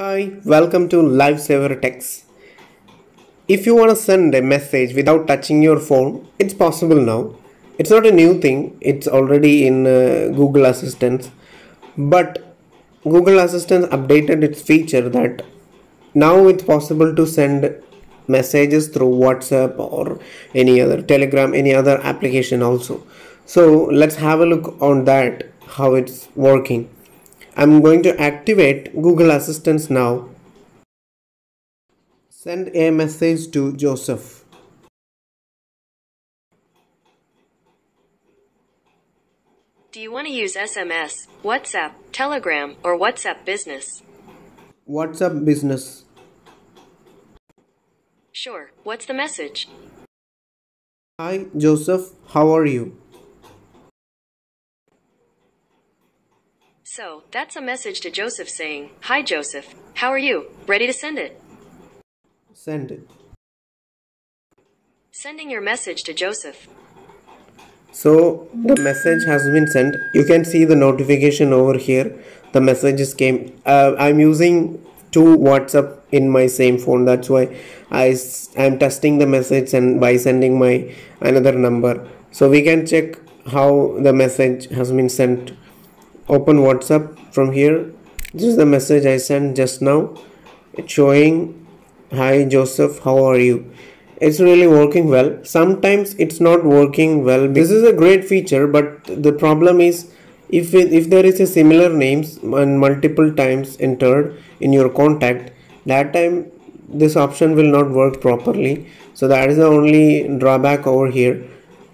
Hi, welcome to Lifesaver Techs. If you want to send a message without touching your phone, it's possible now. It's not a new thing, it's already in uh, Google Assistant. But Google Assistant updated its feature that now it's possible to send messages through WhatsApp or any other Telegram, any other application also. So let's have a look on that how it's working. I'm going to activate Google Assistant now. Send a message to Joseph. Do you want to use SMS, WhatsApp, Telegram, or WhatsApp Business? WhatsApp business. Sure. What's the message? Hi Joseph, how are you? So, that's a message to Joseph saying, Hi Joseph, how are you? Ready to send it? Send it. Sending your message to Joseph. So the message has been sent. You can see the notification over here. The messages came. Uh, I'm using two WhatsApp in my same phone. That's why I am testing the message and by sending my another number. So we can check how the message has been sent. Open WhatsApp from here. This is the message I sent just now. It's showing, "Hi Joseph, how are you?" it's really working well sometimes it's not working well this is a great feature but the problem is if it, if there is a similar names and multiple times entered in your contact that time this option will not work properly so that is the only drawback over here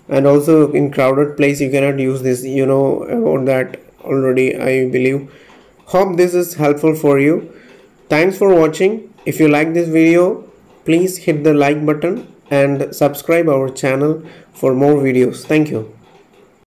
and also in crowded place you cannot use this you know about that already i believe. Hope this is helpful for you. Thanks for watching. If you like this video please hit the like button and subscribe our channel for more videos. Thank you